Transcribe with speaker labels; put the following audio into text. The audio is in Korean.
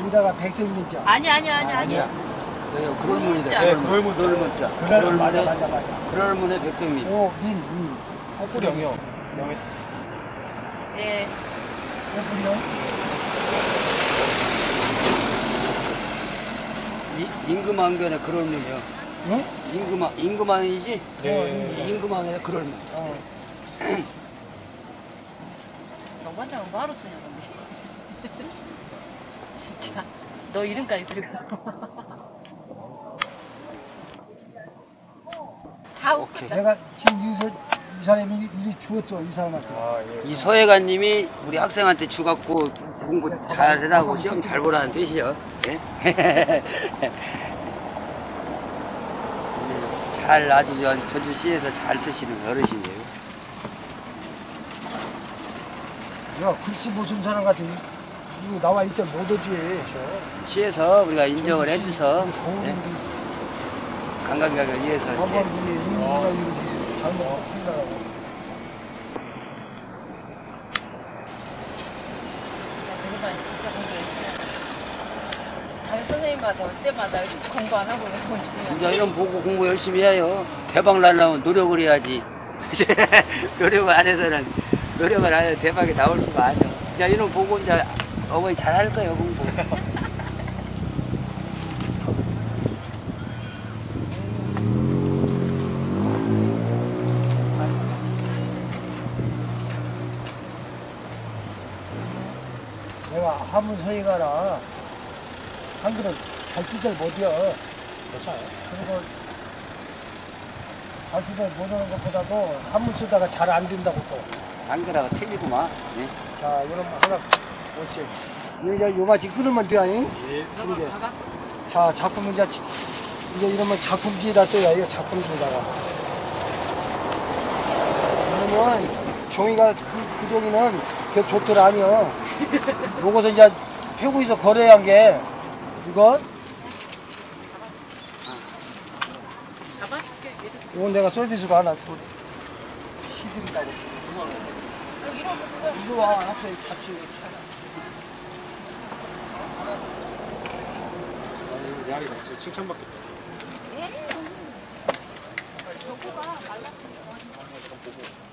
Speaker 1: 여기다가 백색민자.
Speaker 2: 아니 아니 아니 아니.
Speaker 3: 아니야. 여기 그럴문이다.
Speaker 2: 네,
Speaker 3: 그럴문. 그럴 문자.
Speaker 1: 그날 맞아 맞아 맞아.
Speaker 3: 그럴 문에 백성민.
Speaker 1: 오, 민, 민.
Speaker 4: 헛불이 영이요. 영이.
Speaker 2: 네.
Speaker 3: 이- 임금왕변에 그럴 문이요.
Speaker 1: 응?
Speaker 3: 임금왕 임금왕이지?
Speaker 4: 네.
Speaker 3: 임금왕에 그럴 문.
Speaker 1: 어.
Speaker 2: 정관장은 뭐하러 쓰냐 근데. 진짜. 너 이름까지 들고. 다
Speaker 3: 오케이.
Speaker 1: 내가 지금 여기서 이 사람이 일이 주었죠, 이 사람한테.
Speaker 4: 아 예.
Speaker 3: 이 서해관님이 우리 학생한테 주갖고 공부 잘해라고 시험 잘 보라는 뜻이요. 예? 잘 아주 저 전주시에서 잘 쓰시는 어르신이에요.
Speaker 1: 야, 글씨 보신 사람 같은 이거 나와 있던 못 오지.
Speaker 3: 시에서 우리가 인정을 해줘서 예?
Speaker 1: 공인들이
Speaker 3: 관광객을 위해서 이렇게
Speaker 1: 잘못 생각하고.
Speaker 2: 진짜 공부 열심히 하고. 다른 선생님마다 올 때마다 공부 안 하고 이런 거
Speaker 3: 이제 이런 보고 공부 열심히 해요. 대박 날려면 노력을 해야지. 노력을 안 해서는 노력을 안 해서 대박이 나올 수가 아니야. 이제 이런 보고 이제 어머니 잘할 거예요 공부.
Speaker 1: 내가 한문 서희 가라 한글을 잘 쓰질 못해요.
Speaker 4: 괜찮아요.
Speaker 1: 그리고 잘 쓰질 못하는 것보다도 한문 쓰다가 잘 안 된다고 또.
Speaker 3: 한글하고 틀리구만. 예?
Speaker 1: 자, 이런 거 하나 옳지. 이제 요마치 끊으면 돼, 아니?
Speaker 4: 예.
Speaker 1: 이제. 자, 작품 이제 지- 이제 이러면 작품지에다 써야 이거 작품지에다가. 그러면 종이가 그, 그 종이는 그 좋더라 아니요. 요거서 이제 폐구에서 거래한 게 이거. 이건 내가 서비스로 하나 또 시드린다고.
Speaker 2: 거
Speaker 1: 이거 와, 합쳐 같이.
Speaker 4: 아, 이 메아리 자체 칭찬받겠다. 에이. 여가 말랐으니까.